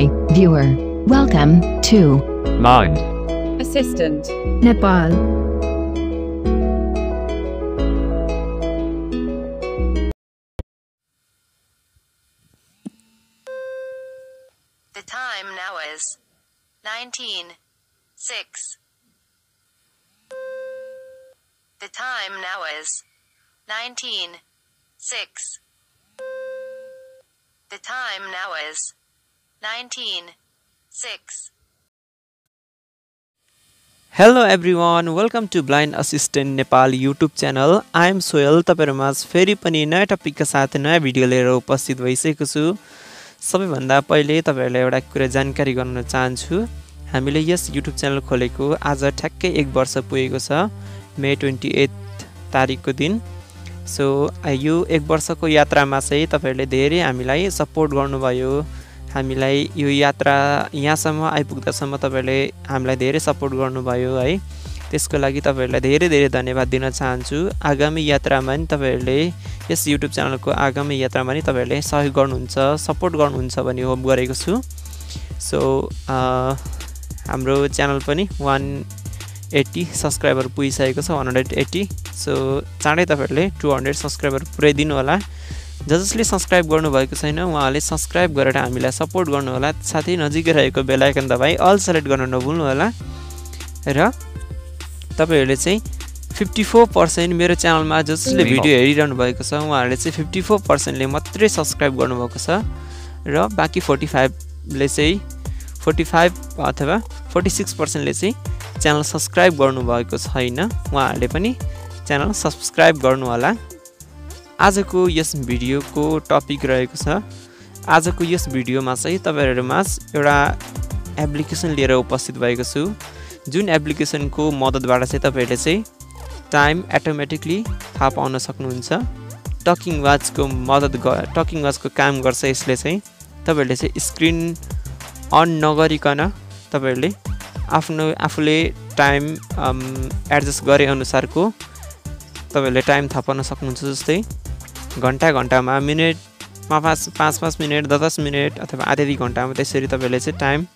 Hi, viewer. Welcome to Mind. Assistant. Nepal. The time now is 19 6. The time now is 19 6. The time now is 19 6. Hello everyone welcome to blind assistant Nepal YouTube channel I'm Soyal तपाईँहरूमा फेरि पनि नयाँ टपिकका साथ नयाँ video लिएर उपस्थित भइसकेको छु। सबैभन्दा पहिले तपाईँहरूलाई एउटा कुरा जानकारी गराउन चाहन्छु। हामीले यस युट्युब च्यानल खोलेको आज ठ्याक्कै एक वर्ष पुगेको छ मे ट्वेन्टी एट तारिकको दिन। सो यो एक वर्षको यात्रामा चाहिँ तपाईँहरूले धेरै हामीलाई सपोर्ट गर्नुभयो। हामीलाई यो यात्रा यहाँसम्म आइपुग्दासम्म तपाईँहरूले हामीलाई धेरै सपोर्ट गर्नुभयो है। त्यसको लागि तपाईँहरूलाई धेरै धेरै धन्यवाद दिन चाहन्छु। आगामी यात्रामा नि तपाईँहरूले यस युट्युब च्यानलको आगामी यात्रामा नि तपाईँहरूले सहयोग गर्नुहुन्छ सपोर्ट गर्नुहुन्छ भन्ने होप गरेको छु। सो हाम्रो च्यानल पनि वान एट्टी सब्सक्राइबर पुगिसकेको छ वान हन्ड्रेड एट्टी। सो चाँडै तपाईँहरूले टु हन्ड्रेड सब्सक्राइबर पुऱ्याइदिनु होला। ज जसले सब्सक्राइब गर्नुभएको छैन उहाँले सब्सक्राइब गरेर हामीलाई सपोर्ट गर्नुहोला। साथै नजिकै रहेको बेलायकन दबाई अल सेलेक्ट गर्न नभुल्नु होला र तपाईँहरूले चाहिँ फिफ्टी फोर पर्सेन्ट मेरो च्यानलमा जसले भिडियो हेरिरहनु भएको छ उहाँहरूले चाहिँ फिफ्टी फोर पर्सेन्टले मात्रै सब्सक्राइब गर्नुभएको छ। र बाँकी फोर्टी फाइभले चाहिँ फोर्टी फाइभ अथवा फोर्टी सिक्स पर्सेन्टले चाहिँ च्यानल सब्सक्राइब गर्नुभएको छैन। उहाँहरूले पनि च्यानल सब्सक्राइब गर्नु होला आजको यस भिडियोको टपिक रहेको छ। आजको यस भिडियोमा चाहिँ तपाईँहरूमा एउटा एप्लिकेसन लिएर उपस्थित भएको छु। जुन एप्लिकेसनको मद्दतबाट चाहिँ तपाईँहरूले चाहिँ टाइम एटोमेटिकली थाहा पाउन सक्नुहुन्छ। टकिङ वाचको मद्दत ग टकिङ वाचको काम गर्छ यसले चाहिँ तपाईँहरूले चाहिँ स्क्रिन अन नगरिकन तपाईँहरूले आफ्नो आफूले टाइम एडजस्ट गरे अनुसारको तपाईँहरूले टाइम थाहा पाउन सक्नुहुन्छ जस्तै घन्टा घन्टामा मिनटमा पाँच पाँच पाँच मिनट दस दस मिनट अथवा आधी आधी घन्टामा त्यसरी तपाईँहरूले चाहिँ टाइम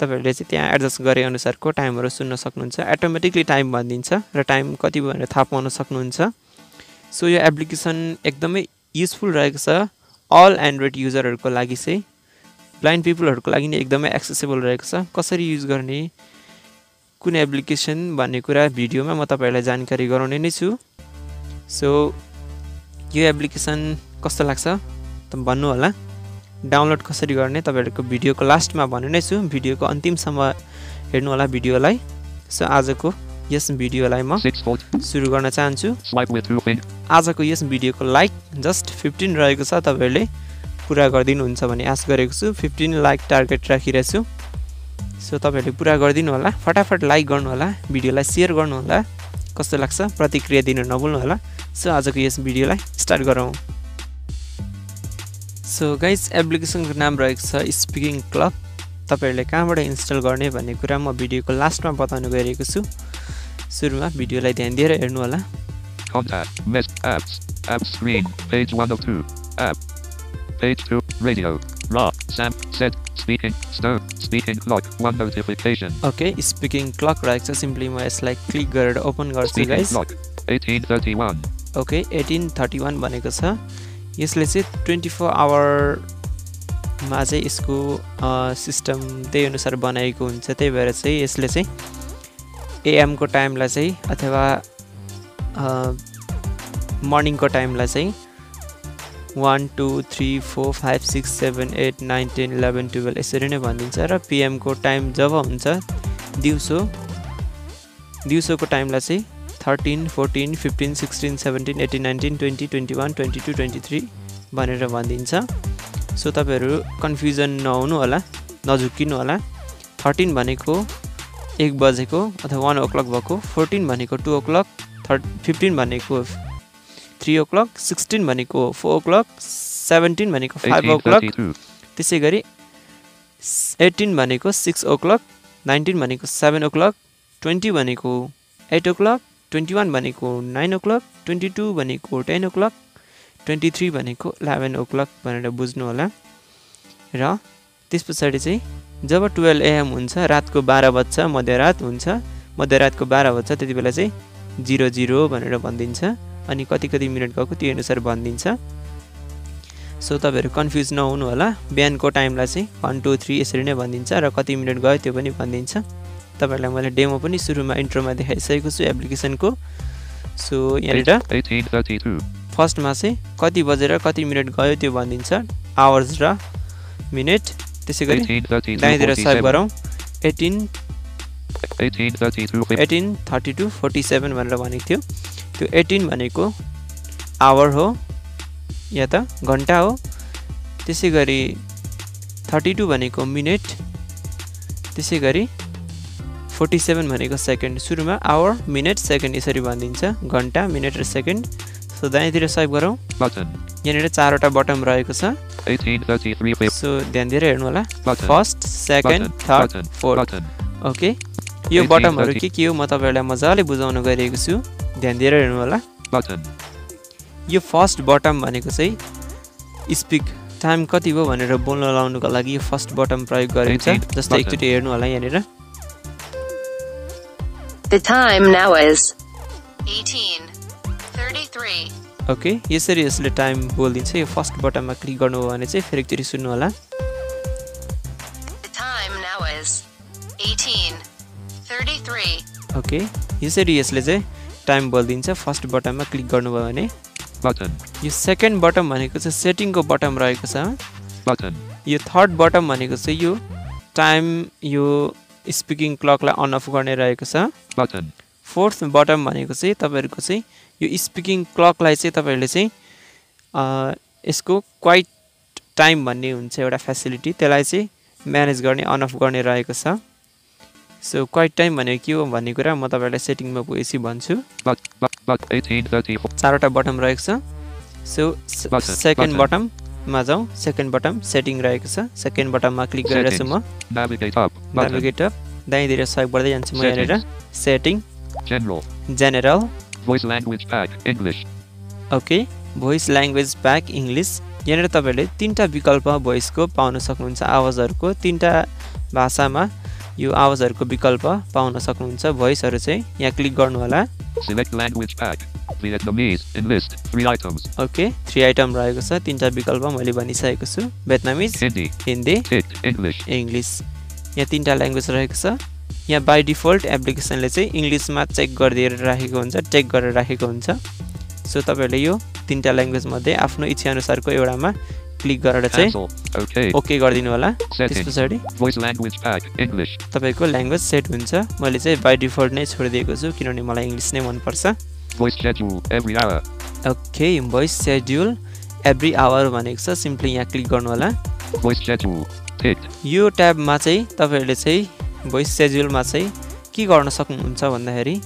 तपाईँहरूले चाहिँ त्यहाँ एडजस्ट गरे अनुसारको टाइमहरू सुन्न सक्नुहुन्छ। एटोमेटिकली टाइम भनिदिन्छ र टाइम कति भनेर थाहा पाउन सक्नुहुन्छ। सो यो एप्लिकेसन एकदमै युजफुल रहेको छ। अल एन्ड्रोइड युजरहरूको लागि चाहिँ। ब्लाइन्ड पिपुलहरूको लागि नै एकदमै एक्सेसेबल रहेको छ। कसरी युज गर्ने कुन एप्लिकेसन भन्ने कुरा भिडियोमा म तपाईँहरूलाई जानकारी गराउने नै छु। सो यो एप्लिकेसन कस्तो लाग्छ? त भन्नु होला। डाउनलोड कसरी गर्ने? तपाईँहरूको भिडियोको लास्टमा भन्नु नै छु। भिडियोको अन्तिमसम्म हेर्नु होला भिडियोलाई। सो आजको यस भिडियोलाई म 6 volt. सुरु गर्न चाहन्छु. आजको यस भिडियोको लाइक जस्ट फिफ्टिन रहेको छ तपाईँहरूले पुरा गरिदिनुहुन्छ भन्ने आश गरेको छु। फिफ्टिन लाइक टार्गेट राखिरहेको छु सो तपाईँहरूले पुरा गरिदिनु होला। फटाफट लाइक गर्नु होला। भिडियोलाई सेयर गर्नु होला। कस्तो लाग्छ? प्रतिक्रिया दिन नभुल्नु होला। सो आजको यस भिडियोलाई स्टार्ट गरौँ सो गाइज एप्लिकेसनको नाम रहेको छ स्पिकिङ क्लब तपाईँहरूले कहाँबाट इन्स्टल गर्ने भन्ने कुरा म भिडियोको लास्टमा बताउनु गइरहेको छु सुरुमा भिडियोलाई ध्यान दिएर हेर्नु होला Contact. Mess. Apps. App screen. Page 1 of 2. App. Page 2. Radio. Raw. Sam. Set. Speaking. Stone. Speaking clock. One notification. Okay speaking clock रहेको छ सिम्पली म यसलाई क्लिक गरेर ओपन गर्छु. 1831. ओके एटिन थर्टी वान भनेको छ। यसले चाहिँ ट्वेन्टी फोर आवरमा चाहिँ यसको सिस्टम त्यही अनुसार बनाएको हुन्छ। त्यही भएर चाहिँ यसले चाहिँ एएमको टाइमलाई चाहिँ अथवा मर्निङको टाइमलाई चाहिँ one two three four five six seven eight nine ten eleven twelve यसरी नै भनिदिन्छ र पिएमको टाइम जब हुन्छ दिउँसो दिउँसोको टाइमलाई चाहिँ thirteen fourteen fifteen sixteen seventeen eighteen nineteen twenty twenty one twenty two twenty three भनेर भनिदिन्छ सो तपाईँहरू कन्फ्युजन नहुनु होला नझुक्किनु होला थर्टिन भनेको एक बजेको अथवा वान ओ क्लक भएको फोर्टिन भनेको टु ओ क्लक थर्ट फिफ्टिन भनेको थ्री ओ क्लक सिक्सटिन भनेको फोर ओ क्लक सेभेन्टिन भनेको फाइभ ओ क्लक 1832. त्यसै गरी एटिन भनेको सिक्स ओ क्लक नाइन्टिन भनेको सेभेन ओ क्लक ट्वेन्टी भनेको eight o'clock twenty one भनेको nine o'clock twenty two भनेको ten o'clock twenty three भनेको eleven o'clock भनेर बुझ्नु होला। र त्यस पछाडि चाहिँ जब टुवेल्भ एएम हुन्छ रातको बाह्र बज्छ मध्यरात हुन्छ मध्यरातको बाह्र बज्छ त्यति बेला चाहिँ जिरो जिरो भनेर भनिदिन्छ अनि कति कति मिनट गएको त्यो अनुसार भनिदिन्छ। सो तपाईँहरू कन्फ्युज नहुनु होला। बिहानको टाइमलाई चाहिँ वान टू थ्री यसरी नै भनिदिन्छ र कति मिनट गयो त्यो पनि भनिदिन्छ। तपाईँहरूलाई मैले डेमो पनि सुरुमा इन्ट्रोमा देखाइसकेको छु एप्लिकेसनको सो यहाँनिर 1832. फर्स्टमा चाहिँ कति बजेर कति मिनट गयो त्यो भनिदिन्छ आवर्स र मिनट त्यसै गरी 1832. दाहिँतिर स्वाइप 47. गरौँ eighteen 1832. 50. Eighteen thirty two forty seven भनेर भनेको थियो त्यो एटिन भनेको आवर हो या त घन्टा हो त्यसै गरी थर्टी टू भनेको मिनट त्यसै गरी फोर्टी सेभेन भनेको सेकेन्ड सुरुमा आवर मिनट सेकेन्ड यसरी भनिदिन्छ घन्टा मिनट र सेकेन्ड सो दायाँतिर स्वाइप गरौँ. यहाँनिर चारवटा बटम रहेको छ 1833. 50. सो ध्यान दिएर हेर्नु होला. First second. Third. Fourth. Okay यो 18, बटमहरू 30. के के हो म तपाईँहरूलाई मजाले बुझाउन गइरहेको छु ध्यान दिएर हेर्नु होला. यो फर्स्ट बटम भनेको चाहिँ स्पिक टाइम कति भयो भनेर बोल्न लाउनुको लागि यो फर्स्ट बटम प्रयोग गरेको छ 18, जस्तै. एकचोटि हेर्नु होला यहाँनिर The time now is 18:33. Okay यसरी यसले टाइम बोलिदिन्छ यो फर्स्ट बटममा क्लिक गर्नुभयो भने चाहिँ फेरि एकचोटि सुन्नु होला The time now is 18:33. Okay यसरी यसले चाहिँ टाइम बोलिदिन्छ फर्स्ट बटममा क्लिक गर्नुभयो भने Button. यो सेकेन्ड बटम भनेको चाहिँ सेटिङको बटम रहेको छ Button. यो थर्ड बटम भनेको चाहिँ यो टाइम यो स्पिकिङ क्लकलाई अन अफ गर्ने रहेको छ. फोर्थ बटम भनेको चाहिँ तपाईँहरूको चाहिँ यो स्पिकिङ क्लकलाई चाहिँ तपाईँहरूले चाहिँ यसको क्वाइट टाइम भन्ने हुन्छ एउटा फेसिलिटी त्यसलाई चाहिँ म्यानेज गर्ने अन अफ गर्ने रहेको छ सो क्वाइट टाइम भनेको के हो भन्ने कुरा म तपाईँहरूलाई सेटिङमा पुगेपछि भन्छु But, but, but 1834. चारवटा बटम रहेको छ सो सेकेन्ड button. बटममा जाउँ सेकेन्ड बटम सेटिङ रहेको छ सेकेन्ड बटममा क्लिक गरेर छु म. नेभिगेट अप दाहिँतिर सहयोग बढ्दै जान्छु म यहाँनिर. Setting. General Voice language pack. English. Okay voice language pack English यहाँनिर तपाईँहरूले तिनवटा विकल्प भोइसको पाउन सक्नुहुन्छ आवाजहरूको तिनवटा भाषामा यो आवाजहरूको विकल्प पाउन सक्नुहुन्छ भोइसहरू चाहिँ यहाँ क्लिक गर्नु होला Select language pack. Vietnamese. Enlist. Three items. Okay three item रहेको छ तिनवटा विकल्प मैले भनिसकेको छु भेटनामिज. हिन्दी. इङ्ग्लिस यहाँ तिनवटा ल्याङ्ग्वेज रहेको छ यहाँ बाई डिफल्ट एप्लिकेसनले चाहिँ इङ्ग्लिसमा चेक गरिदिएर राखेको हुन्छ टेक गरेर राखेको हुन्छ सो तपाईँहरूले यो तिनवटा ल्याङ्ग्वेजमध्ये आफ्नो इच्छाअनुसारको एउटामा क्लिक गरेर चाहिँ. ओके गरिदिनु होला त्यस. पछाडि. तपाईँको ल्याङ्ग्वेज सेट हुन्छ मैले चाहिँ बाई डिफल्ट नै छोडिदिएको छु किनभने मलाई इङ्ग्लिस नै मनपर्छ. Okay voice schedule every hour भनेको छ सिम्पली यहाँ क्लिक गर्नु होला. यो ट्याबमा चाहिँ तपाईँहरूले चाहिँ भोइस सेड्युलमा चाहिँ के गर्न सक्नुहुन्छ भन्दाखेरि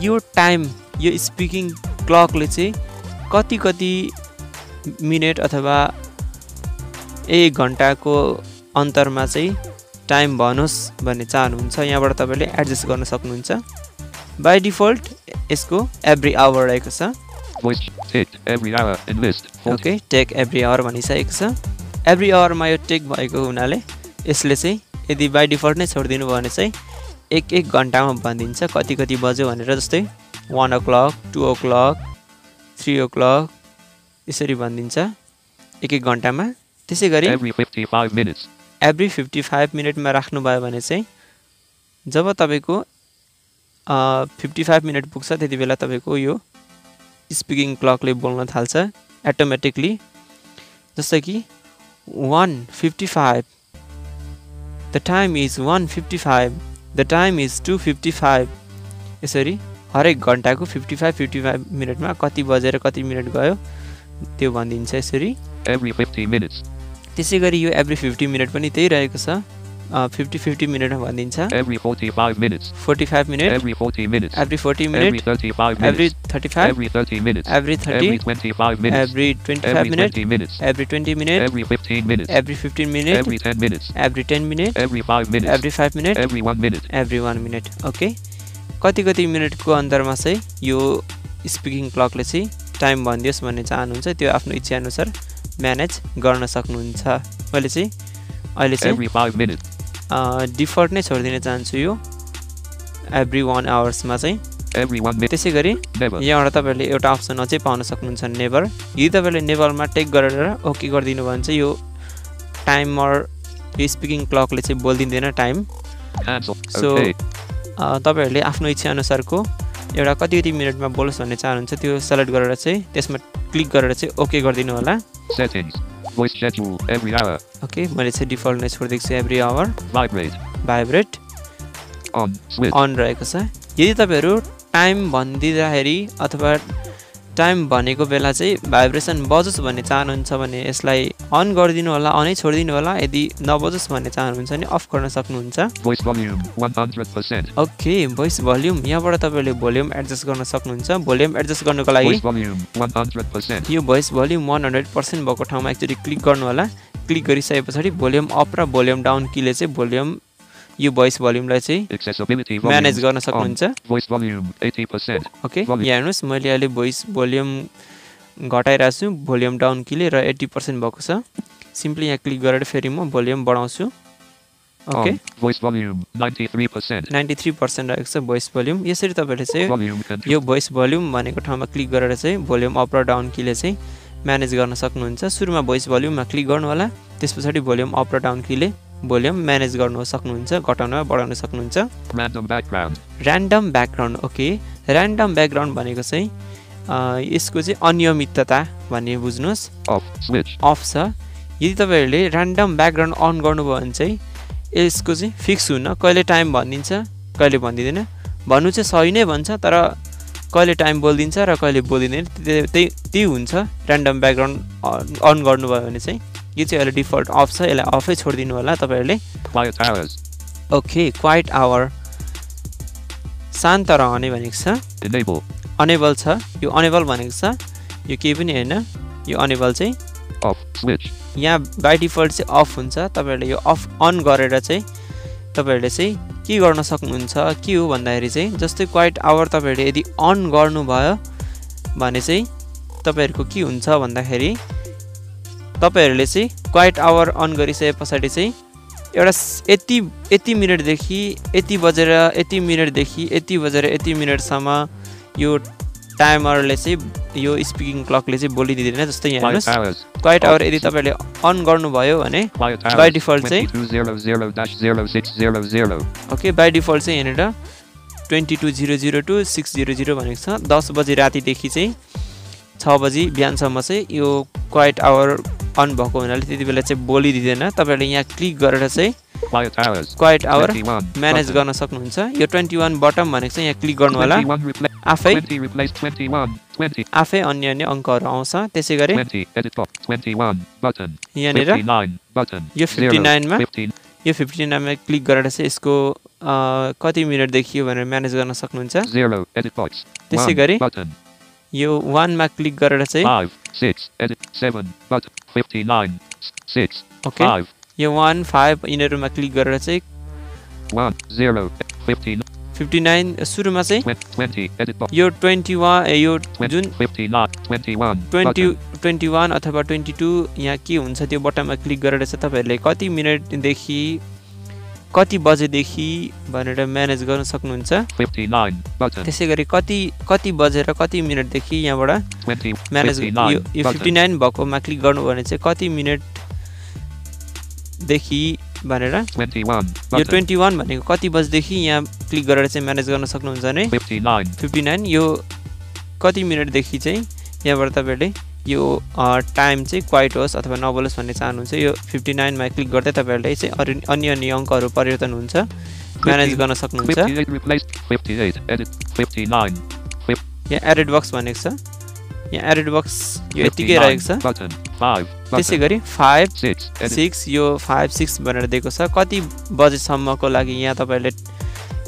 यो टाइम यो स्पिकिङ क्लकले चाहिँ कति कति मिनट अथवा एक घन्टाको अन्तरमा चाहिँ टाइम भनोस् भन्ने चाहनुहुन्छ यहाँबाट तपाईँले एडजस्ट गर्न सक्नुहुन्छ बाई डिफल्ट यसको एभ्री आवर रहेको छ Voice ticked. Every hour. Enlist. 40. Okay tick every hour भनिसकेको छ एभ्री आवरमा यो टेक भएको हुनाले यसले चाहिँ यदि बाई डिफल्ट नै छोडिदिनु भयो भने चाहिँ एक एक घन्टामा भनिदिन्छ कति कति बज्यो भनेर जस्तै one o'clock two o'clock three o'clock यसरी भनिदिन्छ एक एक घन्टामा त्यसै गरी Every 55 minutes. Every fifty five मिनटमा राख्नुभयो भने चाहिँ जब तपाईँको फिफ्टी फाइभ मिनट पुग्छ त्यति बेला तपाईँको यो स्पिकिङ क्लकले बोल्न थाल्छ एटोमेटिकली जस्तै कि one fifty five the time is one fifty five the time is two fifty five यसरी हरेक घन्टाको फिफ्टी फाइभ फिफ्टी फाइभ मिनटमा कति बजेर कति मिनट गयो त्यो भनिदिन्छ यसरी Every 50 minutes. त्यसै गरी यो एभ्री फिफ्टी मिनट पनि त्यही रहेको छ फिफ्टी फिफ्टी मिनटमा भनिदिन्छ Every 45 minutes. Forty five minute Every 40 minutes. Every forty Every minute 35 every. Thirty five Every 30 minutes. Every thirty Every 25 minutes. Every twenty five Every minute 20 minutes. Every twenty minute Every 15 minutes. Every fifteen minute Every 10 minutes. Every ten minute Every 5 minutes. Every five minute Every 1 minute. Every one minute okay कति कति मिनटको अन्तरमा चाहिँ यो speaking क्लकले चाहिँ time भनिदियोस् भन्ने चाहनुहुन्छ त्यो आफ्नो इच्छाअनुसार म्यानेज गर्न सक्नुहुन्छ मैले चाहिँ अहिले चाहिँ. डिफल्ट नै छोडिदिन चाहन्छु यो एभ्री वान आवर्समा चाहिँ. त्यसै गरी. यहाँबाट तपाईँहरूले एउटा अप्सन अझै पाउन सक्नुहुन्छ नेभर यदि तपाईँले नेभरमा टेक गरेर ओके गरिदिनु भयो भने चाहिँ यो टाइमर यो स्पिकिङ क्लकले चाहिँ बोलिदिँदैन टाइम. अ, तपाईँहरूले आफ्नो इच्छाअनुसारको एउटा कति कति मिनटमा बोलोस् भन्ने चाहनुहुन्छ त्यो सेलेक्ट गरेर चाहिँ त्यसमा क्लिक गरेर चाहिँ ओके गरिदिनु होला. ओके मैले चाहिँ डिफल्ट नै छोडिदिएको छु एभ्री आवर. भाइब्रेट. अन रहेको छ यदि तपाईँहरू टाइम भनिदिँदाखेरि अथवा टाइम भनेको बेला चाहिँ भाइब्रेसन बजोस् भन्ने चाहनुहुन्छ भने यसलाई अन गरिदिनु होला अनै छोडिदिनु होला यदि नबजोस् भन्ने चाहनुहुन्छ भने अफ गर्न सक्नुहुन्छ Voice volume. 100%. Okay voice volume यहाँबाट तपाईँले भोल्युम एडजस्ट गर्न सक्नुहुन्छ भोल्युम एडजस्ट गर्नुको लागि Voice volume. 100%. यो voice volume one hundred percent भएको ठाउँमा एकचोटि क्लिक गर्नु होला क्लिक गरिसके पछाडि भोल्युम अप र भोल्युम डाउन किले चाहिँ भोल्युम यो भोइस भोल्युमलाई चाहिँ म्यानेज. गर्न. सक्नुहुन्छ Voice volume. 80%. ओके. यहाँ हेर्नुहोस् मैले अहिले भोइस भोल्युम घटाइरहेको छु भोल्युम डाउन किले र एट्टी पर्सेन्ट भएको छ सिम्पली यहाँ क्लिक गरेर फेरि म volume बढाउँछु okay On. Voice volume. 93%. Ninety three percent रहेको छ भोइस भोल्युम यसरी तपाईँले चाहिँ. यो भोइस भोल्युम भनेको ठाउँमा क्लिक गरेर चाहिँ भोल्युम अप र डाउन किले चाहिँ म्यानेज गर्न सक्नुहुन्छ सुरुमा भोइस भोल्युममा क्लिक गर्नु होला त्यस पछाडि भोल्युम अप र डाउन किले भोल्युम म्यानेज गर्नु सक्नुहुन्छ घटाउन वा बढाउन सक्नुहुन्छ. Random background okay random background भनेको चाहिँ यसको चाहिँ अनियमितता भन्ने बुझ्नुहोस्. अफ छ। यदि तपाईँहरूले ऱ्यान्डम ब्याकग्राउन्ड अन गर्नुभयो भने चाहिँ यसको चाहिँ फिक्स हुन कहिले टाइम भनिदिन्छ कहिले भनिदिँदैन। भन्नु चाहिँ सही नै भन्छ तर कहिले टाइम बोलिदिन्छ र कहिले बोलिँदैन त्य- त्यही त्यही हुन्छ। ऱ्यान्डम ब्याकग्राउन्ड अन गर्नुभयो भने चाहिँ। यो चाहिँ अहिले डिफल्ट अफ छ यसलाई अफै छोडिदिनु होला तपाईँहरूले. ओके क्वाइट आवर शान्त रहने भनेको छ. अनेबल छ यो अनेबल भनेको छ यो केही पनि होइन यो अनेबल चाहिँ. यहाँ बाई डिफल्ट चाहिँ अफ हुन्छ तपाईँहरूले यो अफ अन गरेर चाहिँ तपाईँहरूले चाहिँ के गर्न सक्नुहुन्छ के हो भन्दाखेरि चाहिँ जस्तै क्वाइट आवर तपाईँहरूले यदि अन गर्नुभयो भने चाहिँ तपाईँहरूको के हुन्छ भन्दाखेरि तपाईँहरूले चाहिँ क्वाइट आवर अन गरिसके पछाडि चाहिँ एउटा यति यति मिनटदेखि यति बजेर यति मिनटदेखि यति बजेर यति मिनटसम्म यो टाइमरले चाहिँ यो स्पिकिङ क्लकले चाहिँ बोलिदिँदैन जस्तै यहाँ हेर्नुहोस्. क्वाइट आवर यदि तपाईँले अन गर्नुभयो भने. By default चाहिँ 2200-0600. ओके बाई डिफल्ट चाहिँ यहाँनिर twenty two zero zero two six zero zero भनेको छ दस बजी रातिदेखि चाहिँ छ बजी बिहानसम्म चाहिँ यो क्वाइट आवर अन भएको हुनाले त्यति बेला चाहिँ बोलिदिँदैन तपाईँहरूले यहाँ क्लिक गरेर चाहिँ. Quiet hour 21. म्यानेज. गर्न सक्नुहुन्छ यो ट्वेन्टी वान बटम भनेको चाहिँ यहाँ क्लिक गर्नु होला 21 replace. आफै 20 replace 21. 20. आफै अन्य अन्य अङ्कहरू आउँछ त्यसै गरी 20. Edit box. 21. Button. यहाँनिर 59. Button. यो 59 मा 15. यो फिफ्टी नाइनमा क्लिक गरेर चाहिँ यसको कति मिनट देखियो भनेर म्यानेज गर्न सक्नुहुन्छ 0. Edit box. त्यसै 1. गरी. यो वानमा क्लिक गरेर चाहिँ 5. 6. Edit. 7. Button. 59. 6. ओके 5. यो वान फाइभ यिनीहरूमा क्लिक गरेर चाहिँ 1. 0. 15. फिफ्टी नाइन सुरुमा चाहिँ 20. Edit box. यो ट्वेन्टी वान यो 20. जुन 59. 21. ट्वेन्टी. ट्वेन्टी वान अथवा ट्वेन्टी टू यहाँ के हुन्छ त्यो बटनमा क्लिक गरेर चाहिँ तपाईँहरूले कति मिनटदेखि कति बजेदेखि भनेर म्यानेज गर्न सक्नुहुन्छ 59. Button. त्यसै गरी कति कति बजेर कति मिनटदेखि यहाँबाट 20. म्यानेज 59. यो फिफ्टी. नाइन भएकोमा क्लिक गर्नु भने चाहिँ कति मिनटदेखि भनेर 21. यो. ट्वेन्टी वान भनेको कति बजीदेखि यहाँ क्लिक गरेर चाहिँ म्यानेज गर्न सक्नुहुन्छ भने 59. फिफ्टी नाइन यो कति मिनटदेखि चाहिँ यहाँबाट तपाईँहरूले यो टाइम चाहिँ क्वाइट होस् अथवा नबोलोस् भन्ने चाहनुहुन्छ यो फिफ्टी नाइनमा क्लिक गर्दै तपाईँहरूले चाहिँ अरू अन्य अन्य अङ्कहरू परिवर्तन हुन्छ म्यानेज गर्न सक्नुहुन्छ। 58 replaced 58 edit 59 यहाँ एडिट बक्स भनेको छ। यहाँ एडिट बक्स यो यतिकै 59 रहेको छ। button 5 त्यसै गरी फाइभ 6 edit. सिक्स यो फाइभ सिक्स भनेर दिएको छ। कति बजेसम्मको लागि यहाँ तपाईँहरूले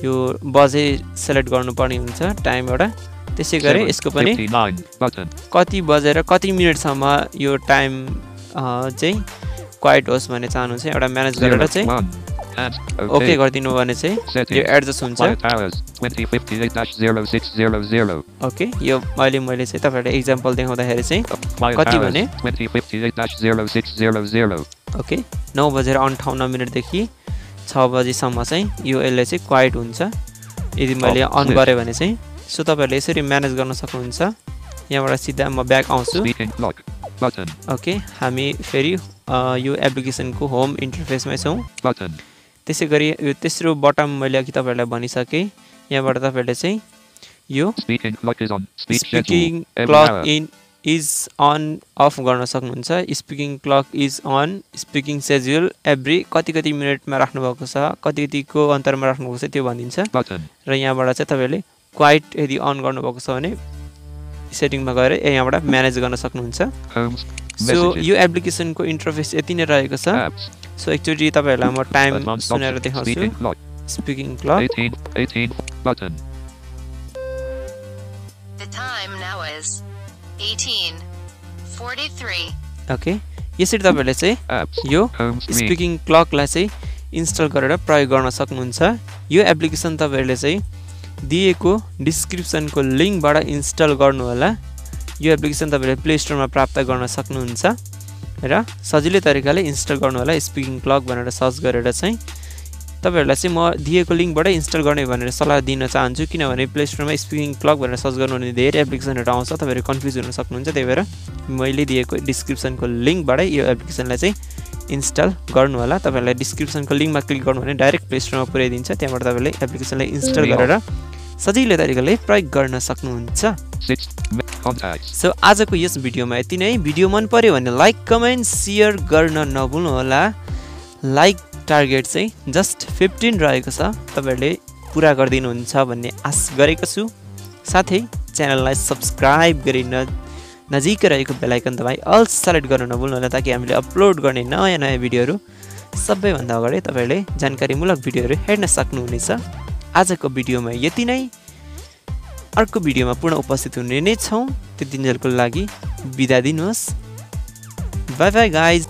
यो बजे सेलेक्ट गर्नुपर्ने हुन्छ टाइम एउटा त्यसै गरी 7, यसको पनि 59 button कति बजेर कति मिनटसम्म यो टाइम चाहिँ क्वाइट होस् भन्ने चाहनुहुन्छ एउटा म्यानेज गरेर 0 चाहिँ 1 and ओके गरिदिनु भने चाहिँ यो एडजस्ट हुन्छ। quiet hours 2058-0600 ओके यो अहिले मैले चाहिँ तपाईँहरूलाई इक्जाम्पल देखाउँदाखेरि चाहिँ कति भने? 2058-0600 ओके नौ बजेर अन्ठाउन्न मिनटदेखि छ बजीसम्म चाहिँ यो यसले चाहिँ क्वाइट हुन्छ। यदि मैले अन. गरेँ भने चाहिँ सो तपाईँहरूले यसरी म्यानेज गर्न सक्नुहुन्छ यहाँबाट सिधा म ब्याक आउँछु. ओके हामी फेरि यो एप्लिकेसनको होम इन्टरफेसमै छौँ. त्यसै गरी यो तेस्रो बटम मैले अघि तपाईँहरूलाई भनिसकेँ यहाँबाट तपाईँहरूले चाहिँ यो speaking. Clock in is on off गर्न सक्नुहुन्छ speaking clock is on speaking schedule every कति कति मिनटमा राख्नुभएको छ कति कतिको अन्तरमा राख्नुभएको छ त्यो भनिदिन्छ. र यहाँबाट चाहिँ तपाईँले क्वाइट यदि अन गर्नुभएको छ भने सेटिङमा गएर यहाँबाट म्यानेज गर्न सक्नुहुन्छ. So Messages. यो एप्लिकेसनको इन्टरफेस यति नै रहेको छ. सो एकचोटि तपाईँहरूलाई म टाइम सुनेर. देखाउँछु. Speaking clock 18. 18. Button. The time now is 1843. Okay यसरी तपाईँहरूले चाहिँ Apps. यो. स्पिकिङ क्लकलाई चाहिँ इन्स्टल गरेर प्रयोग गर्न सक्नुहुन्छ यो एप्लिकेसन तपाईँहरूले चाहिँ दिएको डिस्क्रिप्सनको लिङ्कबाट इन्स्टल गर्नुहोला। यो एप्लिकेसन तपाईँले प्ले स्टोरमा प्राप्त गर्न सक्नुहुन्छ र सजिलै तरिकाले इन्स्टल गर्नुहोला स्पिकिङ क्लक भनेर सर्च गरेर चाहिँ। तपाईँहरूलाई चाहिँ म दिएको लिङ्कबाटै इन्स्टल गर्ने भनेर सल्लाह दिन चाहन्छु किनभने प्ले स्टोरमा स्पिकिङ क्लक भनेर सर्च गर्नु भने धेरै एप्लिकेसनहरू आउँछ तपाईँहरू कन्फ्युज हुन सक्नुहुन्छ। त्यही भएर मैले दिएको डिस्क्रिप्सनको लिङ्कबाटै यो एप्लिकेसनलाई चाहिँ इन्स्टल गर्नु होला तपाईँहरूलाई डिस्क्रिप्सनको लिङ्कमा क्लिक गर्नु भने डाइरेक्ट प्ले स्टोरमा पुऱ्याइदिन्छ। त्यहाँबाट तपाईँले एप्लिकेसनलाई इन्स्टल गरेर सजिलो तरिकाले प्रयोग गर्न सक्नुहुन्छ. सो आजको यस भिडियोमा यति नै। भिडियो मन पऱ्यो भने लाइक कमेन्ट सेयर गर्न नभुल्नुहोला। लाइक टार्गेट चाहिँ जस्ट फिफ्टिन रहेको छ। तपाईँहरूले पुरा गरिदिनुहुन्छ भन्ने आश गरेको छु। साथै च्यानललाई सब्सक्राइब गरी न नजिकै रहेको बेलायकन दबाई अल सेलेक्ट गर्न नभुल्नुहोला ताकि हामीले अपलोड गर्ने नयाँ नयाँ भिडियोहरू सबैभन्दा अगाडि तपाईँहरूले जानकारीमूलक भिडियोहरू हेर्न सक्नुहुनेछ। आजको भिडियोमा यति नै। अर्को भिडियोमा पुनः उपस्थित हुने नै छौँ। त्यतिन्जेलको लागि बिदा दिनुहोस्। By by guys